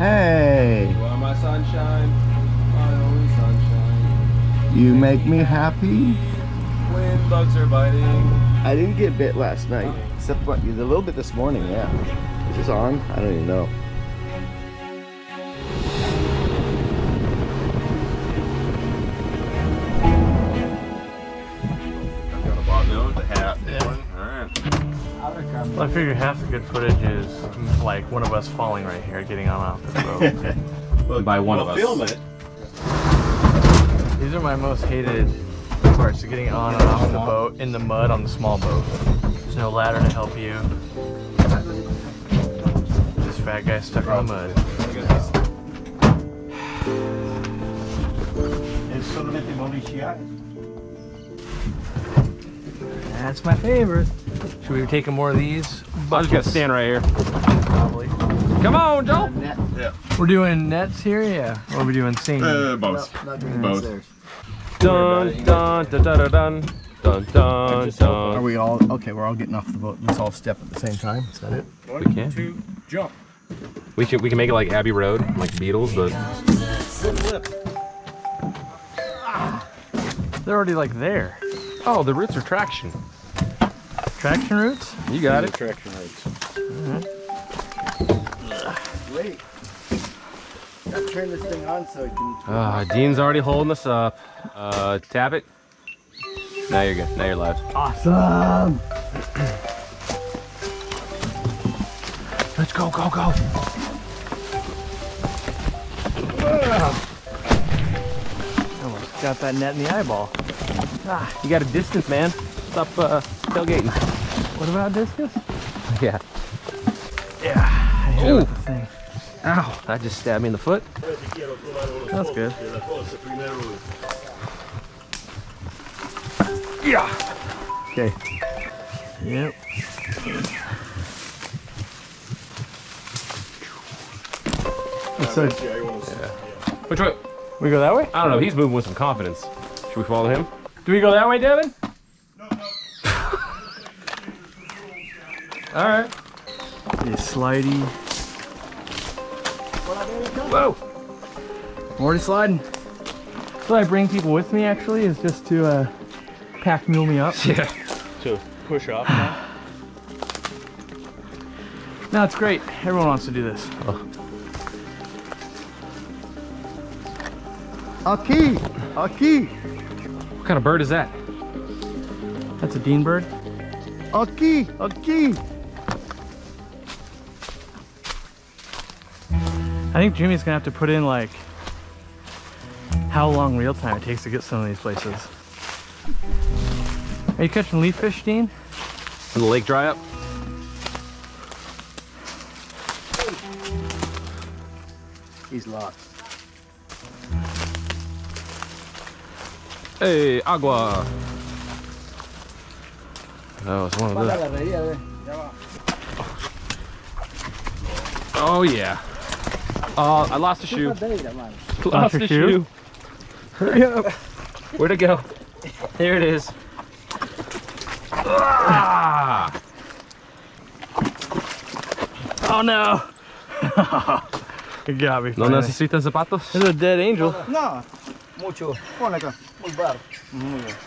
Hey, You are my sunshine, my only sunshine. you make me happy. When bugs are biting. I didn't get bit last night, except what, a little bit this morning, yeah. Is this on? I don't even know. Well, I figure half the good footage is like one of us falling right here, getting on off the boat. By one We'll of us. film it. These are my most hated parts, of getting on and off the boat in the mud on the small boat. There's no ladder to help you. This fat guy stuck in the mud. Es solamente Mauricio. That's my favorite. Should we be taking more of these? I'm just gonna stand right here. Probably. Come on, Joe. We're doing nets here, yeah. Or are we doing singing? Uh, both. Not Both. upstairs. Dun dun dun dun dun dun dun dun Are we all, okay, we're all getting off the boat. Let's all step at the same time. Is that it? One, We can. two, jump. We can we can make it like Abbey Road, like Beatles, but They're already like there. Oh, the roots are traction. Traction roots? You got it. Traction rates. Wait. Gotta turn this thing on so it can. Uh, Dean's already holding us up. Uh, tap it. Now you're good. Now you're live. Awesome! Let's go, go, go. Almost got that net in the eyeball. Ah, you got a distance, man. Stop uh, tailgating. What about discus? Yeah. Yeah, I hit Ooh. with the thing. Ow. That just stabbed me in the foot. That's good. Yeah. Okay. Yep. So Which way? we go that way? I don't know. He's moving with some confidence. Should we follow him? Do we go that way, Devin? No, no. All right. You slidey. Whoa. I'm already sliding. So I bring people with me actually is just to uh, pack mule me up. Yeah. To push off now. No, it's great. Everyone wants to do this. Aki! Aki! What kind of bird is that? That's a dean bird. Aki! Aki! I think Jimmy's gonna have to put in like how long real time it takes to get some of these places. Are you catching leaf fish, Dean? When the lake dry up? He's lost. Hey, agua. Oh, it's one of the. Oh yeah. Oh, I lost a shoe. Lost your a shoe? shoe. Hurry up. Where'd it go? Here it is. Ah! Oh no! you got me. No finally. necesitas zapatos? This is a dead angel. No! Mucho. Pon acá. Muy bar. Mm-hmm.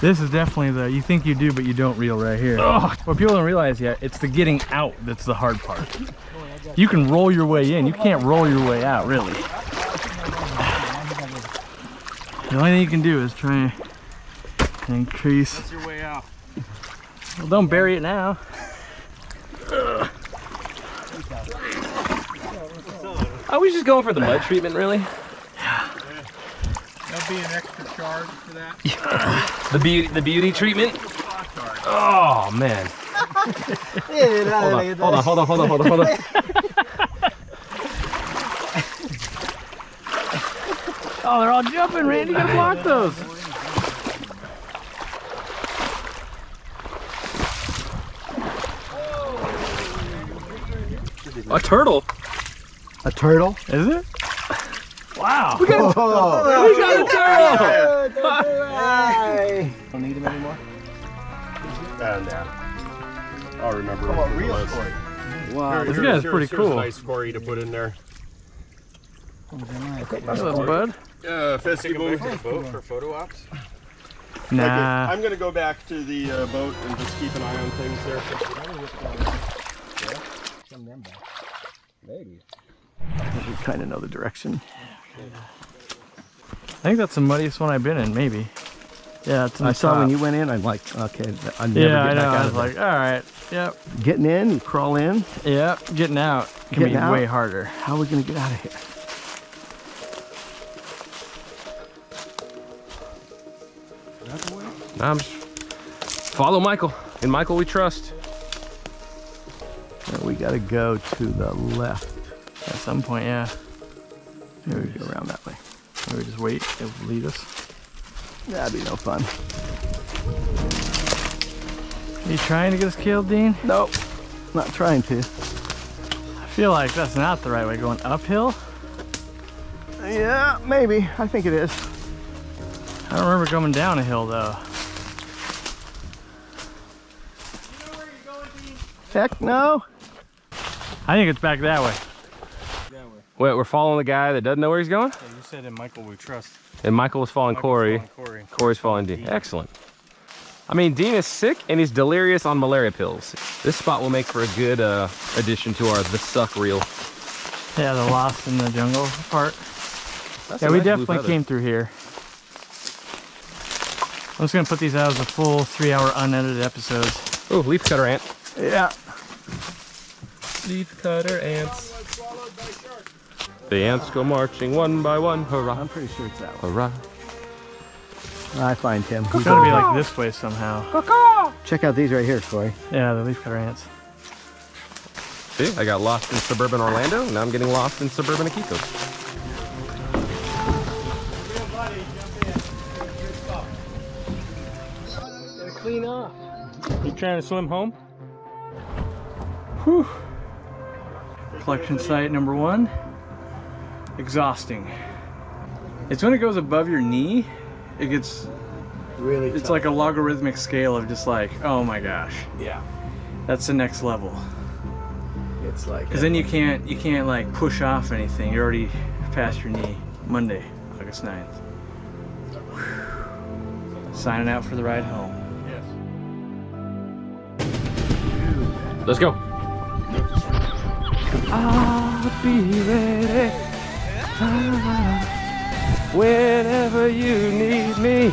This is definitely the you think you do but you don't reel right here. What people don't realize yet, it's the getting out that's the hard part. You can roll your way in, you can't roll your way out, really. The only thing you can do is try and increase. That's your way out. Well, don't bury it now. Are we just going for the mud treatment, really? That'll be an extra charge for that. The beauty, the beauty treatment? Oh man. Hold on, hold on, hold on, hold on, hold on, hold on. Oh, they're all jumping, Randy. You gotta block those. A turtle. A turtle? Is it? Wow. Oh, We got a turtle. Don't need him anymore? Down, down. I'll remember. Oh, what it real was. sport. Wow. This guy's pretty cool. nice quarry to put in there. That's a little bud. Uh, Festy move. boat for photo ops? Nah. I'm gonna go back to the uh, boat and just keep an eye on things there. We kind of know the direction. I think that's the muddiest one I've been in, maybe. Yeah, it's I the saw when you went in, I'm like, okay, I'm never Yeah, I know. back I was of there. like, all right, yep, Getting in, you crawl in. yep. Getting out can Getting be out? way harder. How are we gonna get out of here? Nah, I'm just follow Michael. In Michael we trust. We gotta go to the left. At some point, yeah. Here we go around that way. Or we just wait. It will lead us. That'd be no fun. Are you trying to get us killed, Dean? Nope, not trying to. I feel like that's not the right way. Going uphill? Yeah, maybe. I think it is. I don't remember coming down a hill though. Heck no. I think it's back that way. Wait, we're following the guy that doesn't know where he's going? Yeah, you said in Michael we trust. And Michael was following Corey. Corey. Corey's following Dean. Excellent. I mean, Dean is sick and he's delirious on malaria pills. This spot will make for a good uh, addition to our The Suck reel. Yeah, the lost in the jungle part. That's Yeah, we nice definitely came through here. I'm just gonna put these out as a full three hour unedited episodes. Oh, leaf cutter ant. Yeah. Leaf cutter ants. The ants go marching one by one. Hurrah, I'm pretty sure it's that one. hurrah. I find him. He's gotta be like this way somehow. Check out these right here, Corey. Yeah, the leaf cutter ants. See, I got lost in suburban Orlando. Now I'm getting lost in suburban Iquitos. Clean up. You trying to swim home? Whew. Collection site number one. Exhausting. It's when it goes above your knee, it gets Really it's like a logarithmic scale of just like, oh my gosh. Yeah. That's the next level. It's like Because then you can't you can't like push off anything. You're already past your knee. Monday, August 9th. Whew. Signing out for the ride home. Yes. Let's go. I'll be ready. Whenever you need me.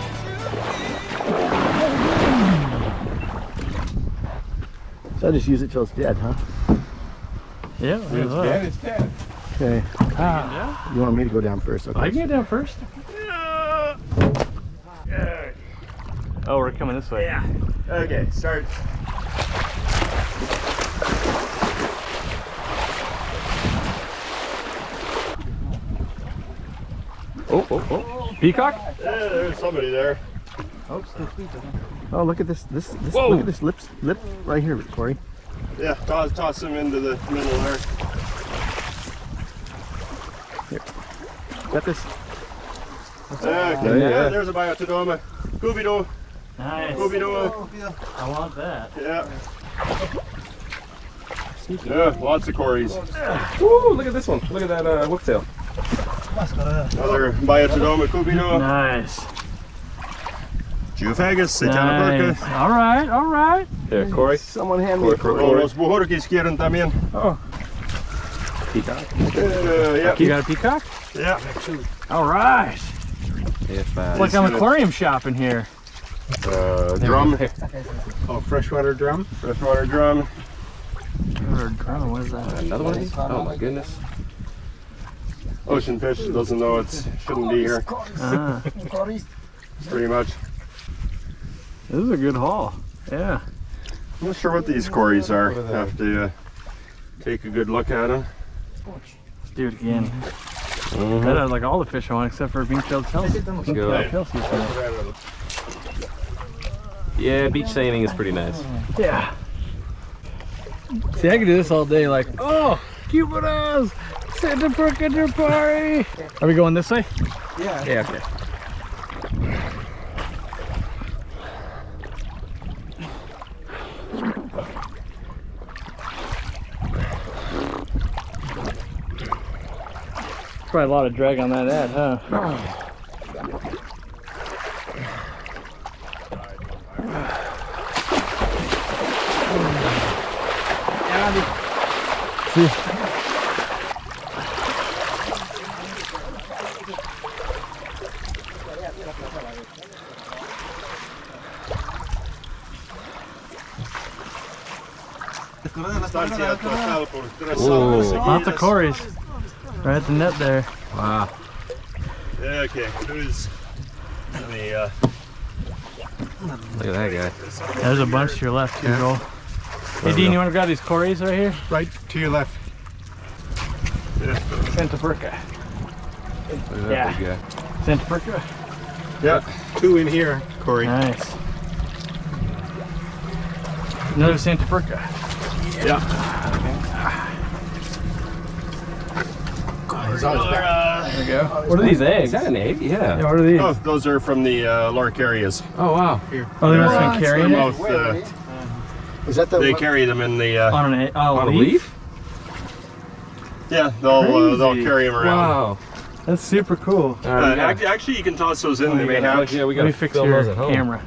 So I just use it till it's dead, huh? Yeah, it's dead. it's dead. Okay. Ah, You want me to go down first? Okay. I can get down first. Oh, we're coming this way. Yeah. Okay, start. Oh, oh, oh. Peacock? Yeah, there's somebody there. Oh, look at this. This. this Whoa. look at this lip. Lip right here, Corey. Yeah, toss, toss him into the middle there. Got this. Okay, Yeah. yeah, there's a biotodoma. Cupido, Nice. Cupido. I want that. Yeah. Yeah, lots of Corys. Ooh, look at this one. Look at that uh, whiptail. Another biotodoma Cupido. Nice. Geophagus, Satana Nice. Burka. All right, all right. There, Corey. Someone hand me a Corey, Corey. Oh, los bujorquis quieren también. Oh. Peacock. Uh, yeah, You got a peacock? yeah. All right. If, uh, It's like I'm aquarium shopping here. Uh, drum, Oh, freshwater drum. freshwater drum. Drum. What is that? Another one? Oh my goodness. Ocean fish doesn't know it shouldn't be here, Ah, pretty much. this is a good haul. Yeah. I'm not sure what these Corys are. Have to uh, take a good look at them. Let's do it again. That has like all the fish I want except for beach-tailed Chelsea. Let's go. Chelsea's in it. Yeah, beach sailing is pretty nice. Yeah. See, I could do this all day. Like, oh, cupidos, Santa Brookander Party. Are we going this way? Yeah. Yeah, okay. Probably a lot of drag on that ad, huh? See? Lots of Corys. Right at the net there. Wow. Yeah, okay, who's the uh, Look at that guy. There's a bunch to your left, too, Joel. Hey, Dean, you want to grab these Corys right here? Right to your left. Satanoperca. Look at that Yeah. big guy. Satanoperca. Yeah, two in here, Corey. Nice. Another Satanoperca. There we go. What are these eggs? Is that an egg? Yeah, Yeah. what are these? Oh, those are from the uh, Lark. Oh, wow. Oh, they must have been They're carrying it both, uh, Is that the they one- carry them in the. Uh, on an oh, On a leaf? leaf? yeah, they'll uh, they'll carry them around. Wow. That's super cool. All Uh, right, yeah. Actually, you can toss those in. They may Oh, have. yeah, we gotta fix your those at home. camera.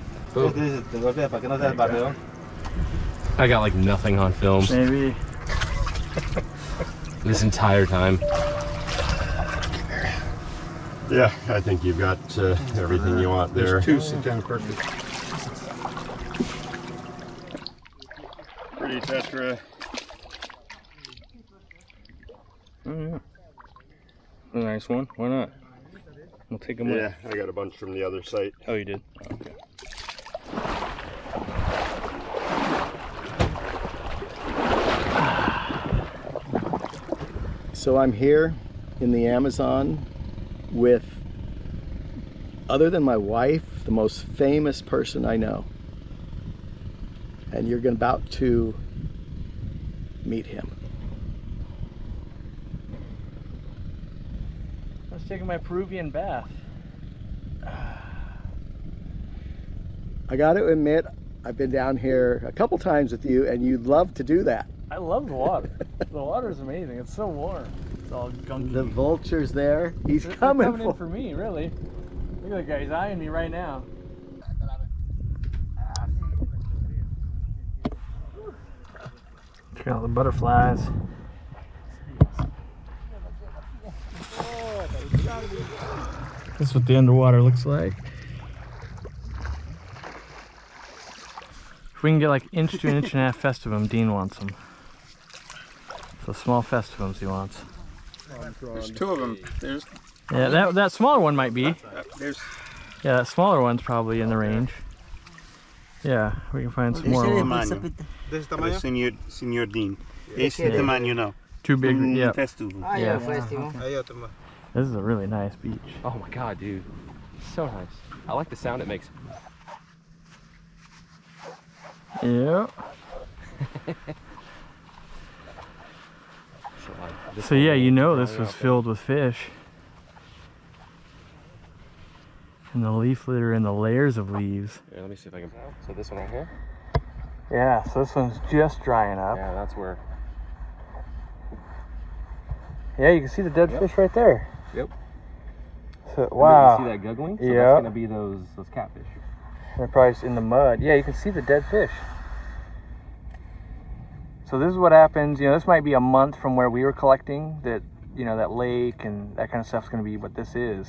I got like nothing on film Maybe. this entire time. Yeah, I think you've got uh, everything you want there. There's two Santa Perkins. Pretty tetra. A nice one. Why not? We'll take them Yeah, I got a bunch from the other site. Oh, you did? Okay. So I'm here in the Amazon with, other than my wife, the most famous person I know. And you're about to meet him. I was taking my Peruvian bath. I gotta admit, I've been down here a couple times with you, and you'd love to do that. I love the water. the water is amazing. It's so warm. It's all gunky. The vulture's there. He's They're- they're coming, coming in for for me, really. Look at the guy. He's eyeing me right now. Check out the butterflies. This is what the underwater looks like. If we can get like inch to an inch and a half festivum, Dean wants them. So small festivums he wants. There's two of them. There's Yeah, that that smaller one might be. there's Yeah, that smaller one's probably in the range. Yeah, we can find some more. Ese de ones. tamaño. this El tamaño. señor, señor Dean. Ese Yeah. tamaño no. Too big. Un Yeah, festival. Yeah. Yeah. Ahí this is a really nice beach. Oh my god, dude. So nice. I like the sound it makes. Yeah. So, like, So yeah, you know this was filled with fish. And the leaf litter and the layers of leaves. Here, let me see if I can. So this one right here. Yeah, so this one's just drying up. Yeah, that's where. Yeah, you can see the dead Yep. fish right there. Yep. So, wow. You see that guggling? So Yeah. That's gonna be those those catfish. They're probably just in the mud. Yeah, you can see the dead fish. So this is what happens. You know, this might be a month from where we were collecting. That you know that lake and that kind of stuff's going to be what this is.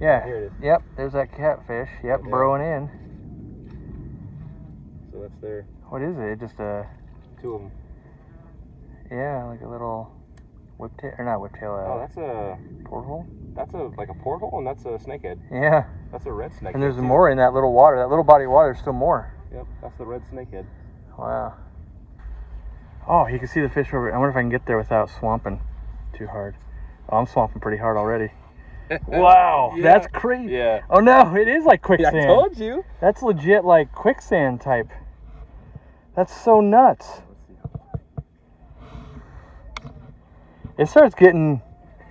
Yeah. Here it is. Yep. There's that catfish. Yep, Yeah. burrowing in. So that's there. What is it? Just a two of them. yeah, like a little whiptail or not whiptail. Uh, Oh, that's a porthole. that's a like a porthole, and that's a snakehead. Yeah. That's a red snakehead. And there's too. more in that little water. That little body of water. There's still more. Yep, that's the red snakehead. Wow. Oh, you can see the fish over. I wonder if I can get there without swamping too hard. Oh, I'm swamping pretty hard already. wow, Yeah. that's crazy. Yeah. Oh no, it is like quicksand. I told you. That's legit like quicksand type. That's so nuts. It starts getting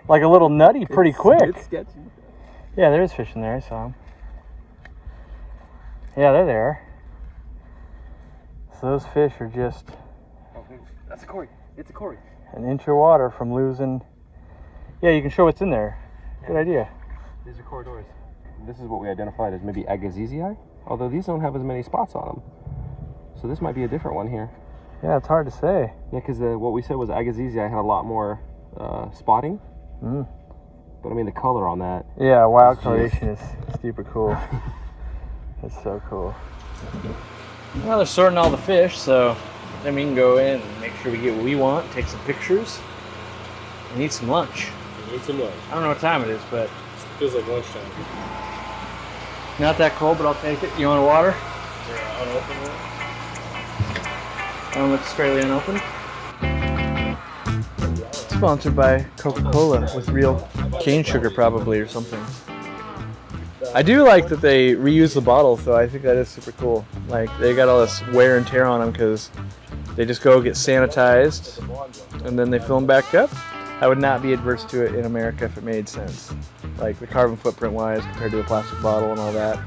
like a little nutty pretty quick. It's sketchy. Yeah, there's fish in there. I saw them. Yeah, they're there. So those fish are just Oh, that's a Cory. It's a Cory. an inch of water from losing Yeah, you can show what's in there. Good idea. These are Corydoras. This is what we identified as maybe agassizii, although these don't have as many spots on them. So this might be a different one here. Yeah, it's hard to say. Yeah, because what we said was agassizii had a lot more uh, spotting. Mm. But I mean, the color on that. Yeah, wild It's coloration is super cool. That's so cool. Well, they're sorting all the fish, so then we can go in and make sure we get what we want, take some pictures, and eat some lunch. Eat some lunch. I don't know what time it is, but It Feels like lunchtime. not that cold, but I'll take it. You want a water? Yeah, unopened one. That one looks fairly unopened. Sponsored by Coca-Cola with real cane sugar probably or something. I do like that they reuse the bottles though. I think that is super cool. Like they got all this wear and tear on them because they just go get sanitized and then they fill them back up. I would not be adverse to it in America if it made sense. Like the carbon footprint wise compared to a plastic bottle and all that.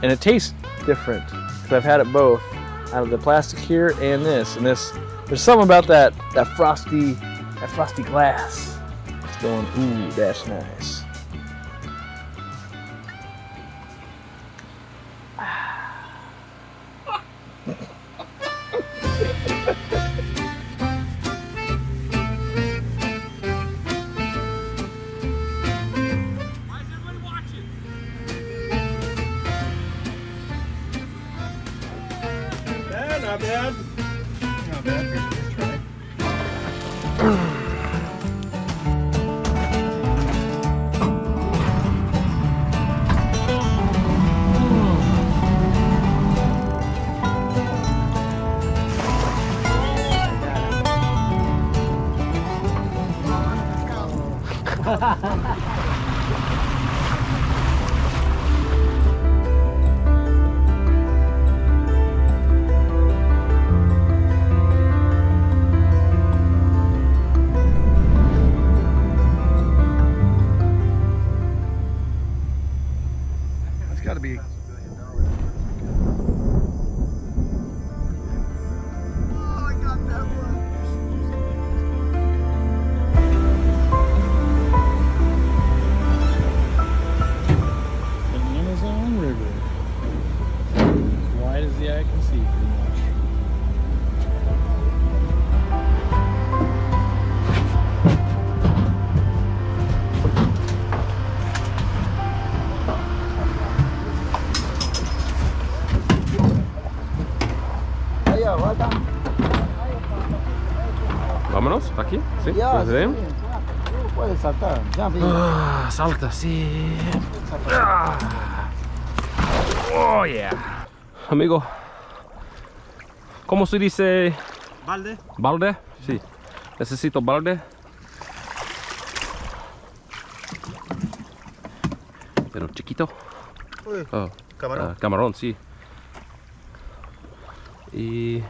And it tastes different because I've had it both out of the plastic here and this. And this, there's something about that that frosty, that frosty glass. It's going, ooh, that's nice. Ya, sí, puedes saltar. Jumping. Ah, salta, sí. Ah. Oh, yeah. Amigo, ¿cómo se dice Balde. balde? Sí. Necesito balde. Pero chiquito. Uy, Oh, camarón. ah, camarón, sí. Y...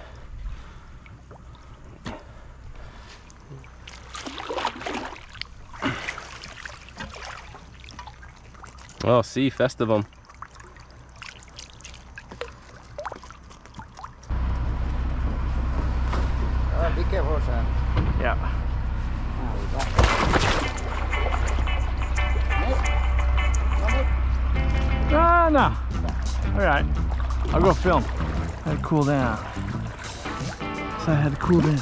Oh, sí, Festivum. Uh, be careful, sir. Yeah. Ah, we got it. Ah, no. All right. I'll go film. I had to cool down. So I had to cool down.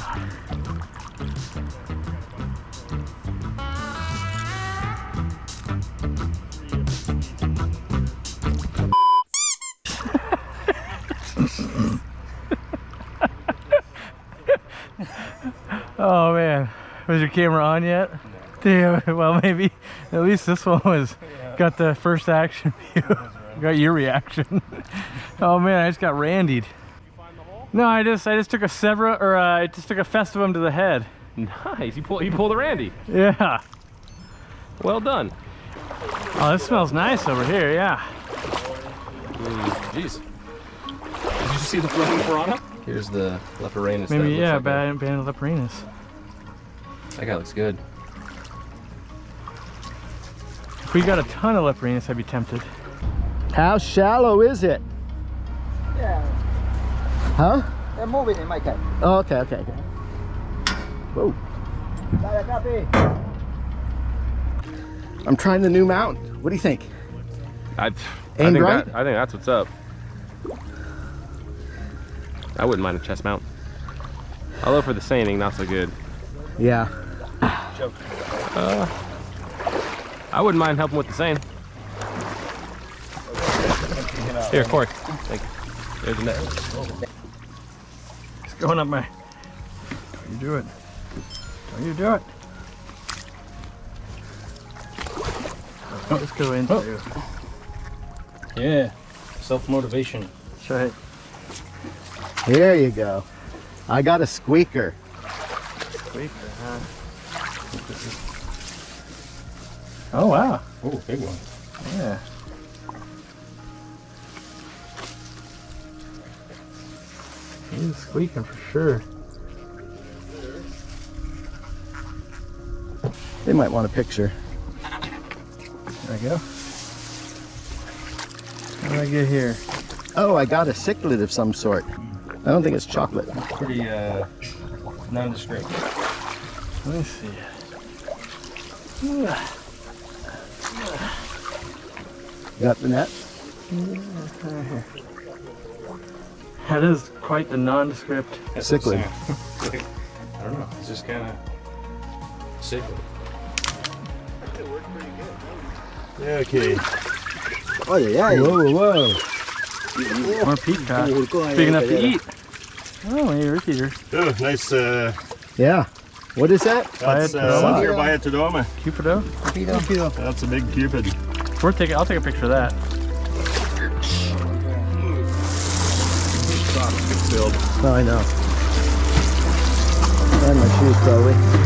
Oh man, was your camera on yet? Damn. Well, maybe at least this one was got the first action view. got your reaction. oh man, I just got randied. No, I just I just took a Sevra or uh, I just took a Festivum to the head. Nice, you pull, you pulled a Randy. Yeah. Well done. Oh, this smells nice over here. Yeah. Jeez. Did you see the frozen piranha? Here's the Leporinus. Maybe yeah, like a- band band of Leporinus. That guy looks good. If we got a ton of Leporinus, I'd be tempted. How shallow is it? Yeah, Huh? they're moving in my cat. Oh, okay, okay, okay. Whoa. Dale, copy. I'm trying the new mount. What do you think? I, I think right? that, I think that's what's up. I wouldn't mind a chest mount. Although for the seining, not so good. Yeah. Uh, I wouldn't mind helping with the seine. Here, Corey. Thank you. There's a net. It's going up my. You do it. Don't you do it. Let's go into. Oh. Yeah. Self motivation. That's right. There you go. I got a squeaker. Squeaker, huh? Oh wow. Oh, big one. Yeah. He's squeaking for sure. They might want a picture. There we go. What do I get here? Oh, I got a cichlid of some sort. I don't think it's chocolate. Pretty uh, nondescript. Let me see. Got the net? That is quite the nondescript. That's Cichlid. what I'm. I don't know. It's just kind of cichlid. Okay. Oh, yeah. Whoa, whoa, More peacock. Big enough to eat. Oh, hey, Rick eater. Oh, nice. Uh, Yeah. What is that? that's Biotodoma? uh, here Biotodoma. Cupido. That's a big cupid. We're taking. I'll take a picture of that. Oh, I know. And my shoes, probably.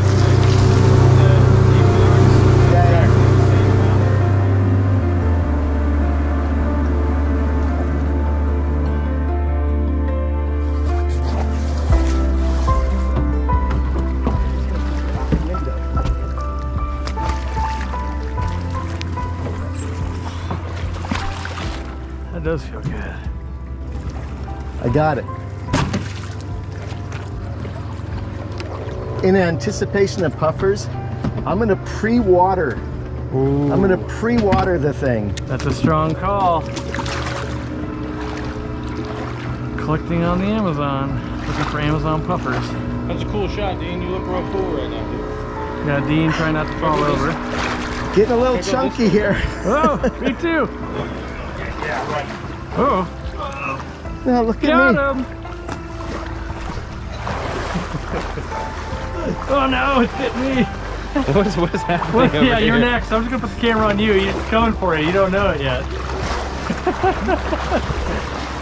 I got it. In anticipation of puffers, I'm gonna pre-water. I'm gonna pre-water the thing. That's a strong call. Collecting on the Amazon. Looking for Amazon puffers. That's a cool shot, Dean. You look real cool right now, dude. Got Dean trying not to fall over. Getting a little chunky here. Oh, me too. Oh, Now look at got me. him. oh no, it's hit me. What is, what is happening Well, over yeah, here? you're next. I'm just gonna put the camera on you. He's coming for you. You don't know it yet.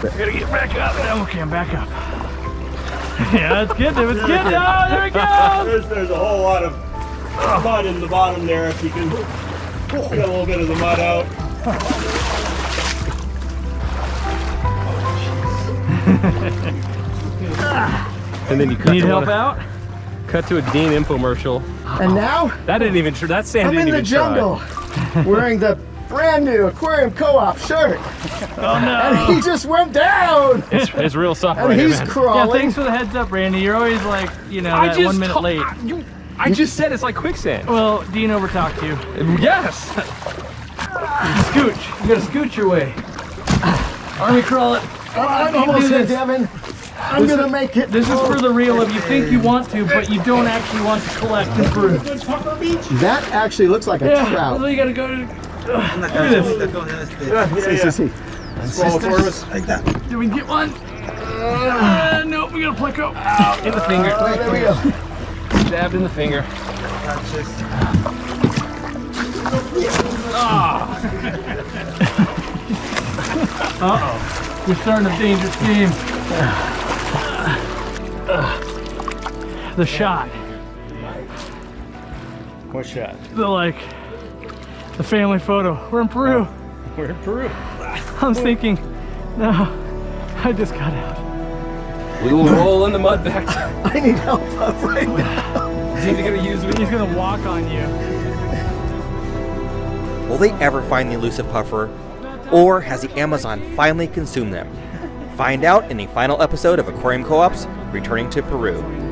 I gotta get back up. Okay, I'm back up. yeah, it's good. It's good. Oh, there we go. There's, there's a whole lot of mud in the bottom there. If you can get a little bit of the mud out. And then you cut Need to help one- out? Cut to a Dean infomercial. And now That didn't even. That sand I'm didn't in the even try. jungle wearing the brand new Aquarium Co-op shirt. Oh no. And he just went down. It's, it's real soft And right here, he's man. Yeah, thanks for the heads up, Randy. You're always like, you know, that one minute call- late. You, I just said it's like quicksand. Well, Dean overtalked you. Yes. Scooch. You gotta scooch your way. Army crawl it. I'm You almost do there, this. Devin. I'm This gonna make it. This is for the real if you think you want to, but you don't actually want to collect and prove. That actually looks like a Yeah, trout. so you gotta go to. Ugh, look at this. See, see, see. Swallow for us. Like that. Did we get one? Ah. Uh, nope, we gotta pluck out. Ow, In the finger. Oh, there we go. Stabbed in the finger. Ah. Uh-oh. We're starting a dangerous game. The shot. What shot? The like, the family photo. We're in Peru. Oh, we're in Peru. I'm thinking, no, I just got out. We will roll in the mud back. I need help up right now. He's gonna use me. He's gonna walk on you. Will they ever find the elusive puffer? Or has the Amazon finally consumed them? Find out in the final episode of Aquarium Co ops Returning to Peru.